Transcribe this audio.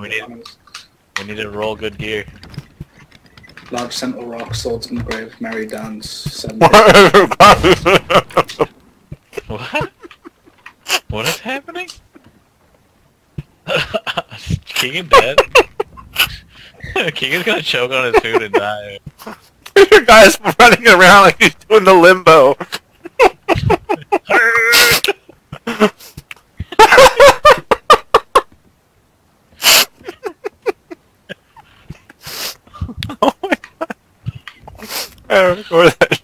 We need- banners. We need to roll good gear. Large central rock, swords in the grave, merry dance, seven What? what is happening? King is dead. King is gonna choke on his food and die. Your guy's running around like he's doing the limbo. oh my god. I record that